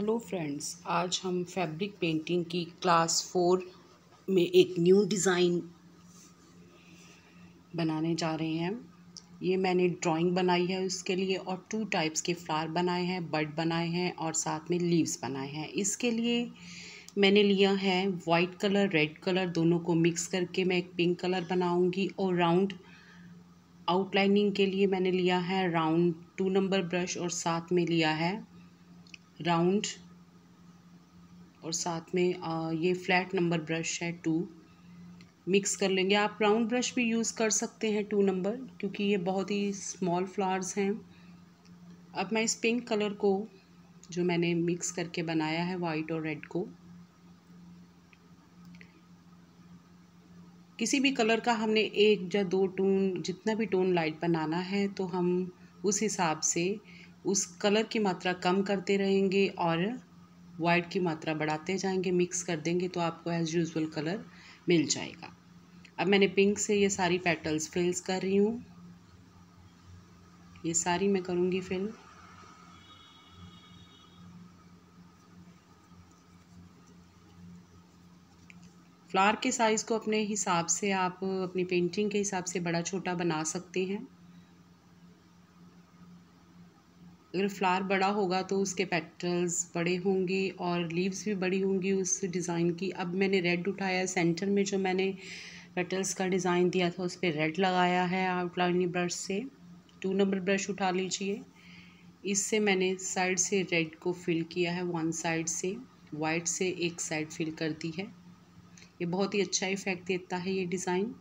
Hello friends आज हम fabric painting की क्लास फोर में एक न्यू डिज़ाइन बनाने जा रहे हैं। ये मैंने ड्राइंग बनाई है उसके लिए और टू टाइप्स के फ्लावर बनाए हैं बर्ड बनाए हैं और साथ में लीव्स बनाए हैं। इसके लिए मैंने लिया है वाइट कलर रेड कलर दोनों को मिक्स करके मैं एक पिंक कलर बनाऊँगी और राउंड आउटलाइनिंग के लिए मैंने लिया है राउंड टू नंबर ब्रश और साथ में लिया है राउंड और साथ में आ, ये फ्लैट नंबर ब्रश है टू मिक्स कर लेंगे. आप राउंड ब्रश भी यूज़ कर सकते हैं टू नंबर क्योंकि ये बहुत ही स्मॉल फ्लावर्स हैं. अब मैं इस पिंक कलर को जो मैंने मिक्स करके बनाया है वाइट और रेड को किसी भी कलर का हमने एक या दो टोन जितना भी टोन लाइट बनाना है तो हम उस हिसाब से उस कलर की मात्रा कम करते रहेंगे और वाइट की मात्रा बढ़ाते जाएँगे मिक्स कर देंगे तो आपको एज़ यूज़ुअल कलर मिल जाएगा। अब मैंने पिंक से ये सारी पेटल्स फिल्स कर रही हूँ। ये सारी मैं करूँगी फिल फ्लावर के साइज़ को अपने हिसाब से आप, अपनी पेंटिंग के हिसाब से बड़ा छोटा बना सकते हैं। अगर फ्लावर बड़ा होगा तो उसके पेटल्स बड़े होंगे और लीव्स भी बड़ी होंगी उस डिज़ाइन की। अब मैंने रेड उठाया, सेंटर में जो मैंने पेटल्स का डिज़ाइन दिया था उस पर रेड लगाया है आउटलाइनिंग ब्रश से। टू नंबर ब्रश उठा लीजिए। इससे मैंने साइड से रेड को फिल किया है वन साइड से, वाइट से एक साइड फिल कर दी है। ये बहुत ही अच्छा इफ़ेक्ट देता है ये डिज़ाइन।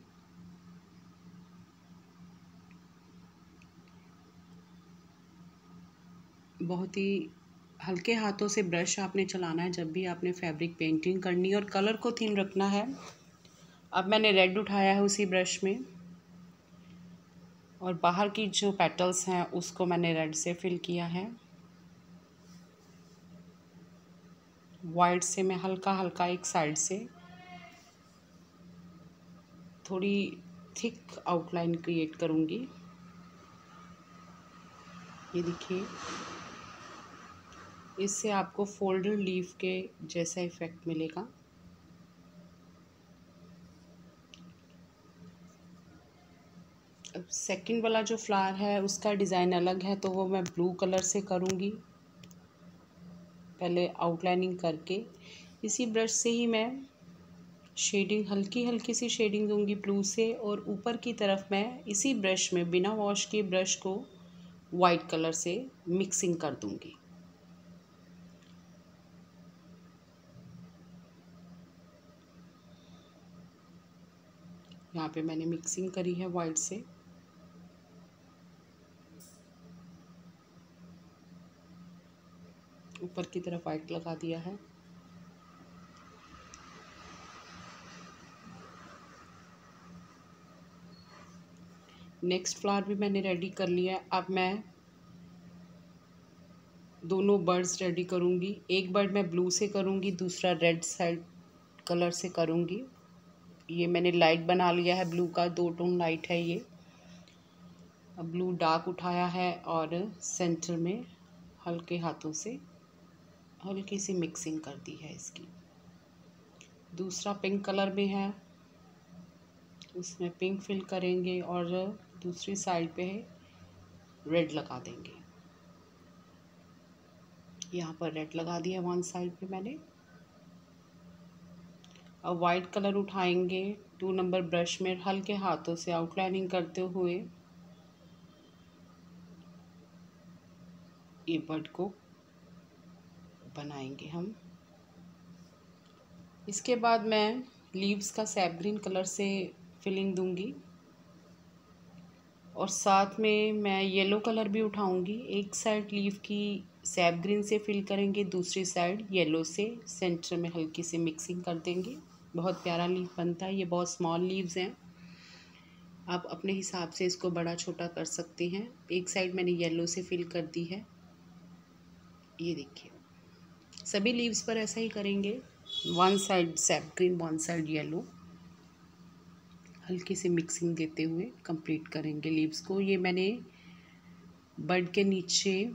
बहुत ही हल्के हाथों से ब्रश आपने चलाना है जब भी आपने फैब्रिक पेंटिंग करनी है और कलर को थीम रखना है। अब मैंने रेड उठाया है उसी ब्रश में और बाहर की जो पेटल्स हैं उसको मैंने रेड से फिल किया है। वाइट से मैं हल्का हल्का एक साइड से थोड़ी थिक आउटलाइन क्रिएट करूँगी। ये देखिए। इससे आपको फोल्डर लीफ के जैसा इफ़ेक्ट मिलेगा। अब सेकंड वाला जो फ्लावर है, उसका डिज़ाइन अलग है तो वो मैं ब्लू कलर से करूँगी। पहले आउटलाइनिंग करके। इसी ब्रश से ही मैं शेडिंग हल्की हल्की सी शेडिंग दूँगी ब्लू से, और ऊपर की तरफ़ मैं इसी ब्रश में, बिना वॉश के ब्रश को वाइट कलर से मिक्सिंग कर दूँगी। यहाँ पे मैंने मिक्सिंग करी है वाइट से। ऊपर की तरफ़ वाइट लगा दिया है। नेक्स्ट फ्लावर भी मैंने रेडी कर लिया है। अब मैं दोनों बर्ड्स रेडी करूँगी। एक बर्ड मैं ब्लू से करूँगी, दूसरा रेड साइड कलर से करूँगी। ये मैंने लाइट बना लिया है ब्लू का दो टोन लाइट है ये। ब्लू डार्क उठाया है और सेंटर में हल्के हाथों से हल्की सी मिक्सिंग कर दी है इसकी। दूसरा पिंक कलर में है, उसमें पिंक फिल करेंगे और दूसरी साइड पे रेड लगा देंगे। यहाँ पर रेड लगा दिया वन साइड पे मैंने। अब वाइट कलर उठाएँगे टू नंबर ब्रश में हल्के हाथों से आउटलाइनिंग करते हुए ये बर्ड को बनाएँगे हम। इसके बाद मैं लीव्स का सैप ग्रीन कलर से फिलिंग दूँगी और साथ में मैं येलो कलर भी उठाऊँगी। एक साइड लीव की सैप ग्रीन से फिल करेंगे, दूसरी साइड येलो से सेंटर में हल्की सी मिक्सिंग कर देंगे। बहुत प्यारा लीफ बनता है, ये बहुत स्मॉल लीव्स हैं। आप अपने हिसाब से इसको बड़ा छोटा कर सकते हैं। एक साइड मैंने येलो से फिल कर दी है। ये देखिए। सभी लीव्स पर ऐसा ही करेंगे। One side sap green one side yellow हल्की सी मिक्सिंग देते हुए कंप्लीट करेंगे लीव्स को। ये मैंने बर्ड के नीचे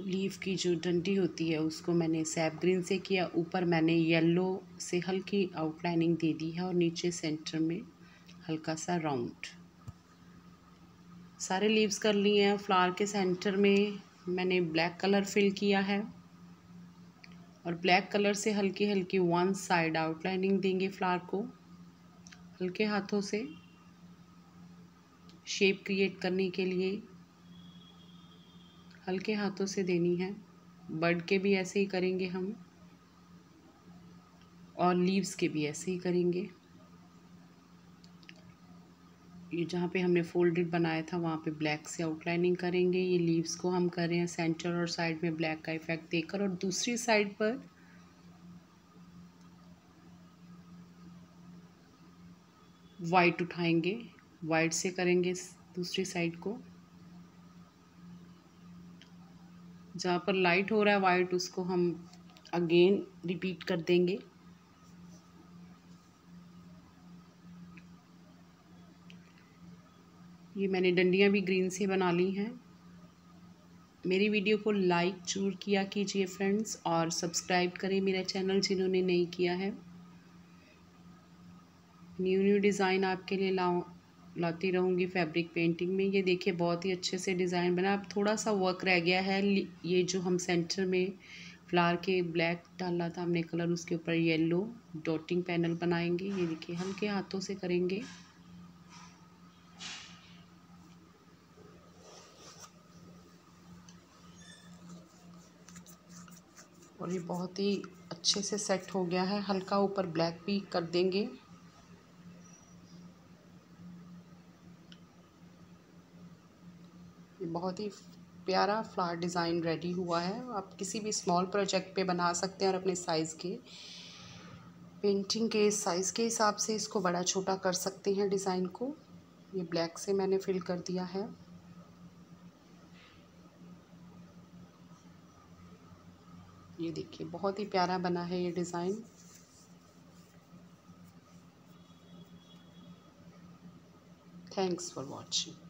लीफ की जो डंडी होती है, उसको मैंने सैप ग्रीन से किया। ऊपर मैंने येलो से हल्की आउटलाइनिंग दे दी है और नीचे सेंटर में हल्का सा राउंड। सारे लीव्स कर लिए हैं। फ्लावर के सेंटर में मैंने ब्लैक कलर फिल किया है और ब्लैक कलर से हल्की हल्की वन साइड आउटलाइनिंग देंगे फ्लावर को। हल्के हाथों से शेप क्रिएट करने के लिए हल्के हाथों से देनी है। बर्ड के भी ऐसे ही करेंगे हम। और लीव्स के भी ऐसे ही करेंगे। ये जहाँ पे हमने फोल्डेड बनाया था, वहाँ पे ब्लैक से आउटलाइनिंग करेंगे। ये लीव्स को हम कर रहे हैं सेंटर और साइड में ब्लैक का इफ़ेक्ट देकर और दूसरी साइड पर वाइट उठाएँगे। वाइट से करेंगे दूसरी साइड को। जहाँ पर लाइट हो रहा है वाइट उसको हम अगेन रिपीट कर देंगे। ये मैंने डंडियाँ भी ग्रीन से बना ली हैं। मेरी वीडियो को लाइक ज़रूर किया कीजिए फ्रेंड्स और सब्सक्राइब करें मेरा चैनल जिन्होंने नहीं किया है। न्यू न्यू डिज़ाइन आपके लिए लाऊं। लाती रहूँगी फैब्रिक पेंटिंग में। ये देखिए, बहुत ही अच्छे से डिज़ाइन बना। अब थोड़ा सा वर्क रह गया है। ये जो हम सेंटर में फ्लावर के ब्लैक डाला था हमने कलर उसके ऊपर येलो डॉटिंग पैनल बनाएँगे। ये देखिए, हल्के हाथों से करेंगे। और ये बहुत ही अच्छे से सेट हो गया है। हल्का ऊपर ब्लैक भी कर देंगे। बहुत ही प्यारा फ्लावर डिज़ाइन रेडी हुआ है। आप किसी भी स्मॉल प्रोजेक्ट पे बना सकते हैं और अपने साइज़ के। पेंटिंग के साइज़ के हिसाब से इसको बड़ा छोटा कर सकते हैं डिज़ाइन को। ये ब्लैक से मैंने फिल कर दिया है। ये देखिए, बहुत ही प्यारा बना है ये डिज़ाइन थैंक्स फॉर वॉचिंग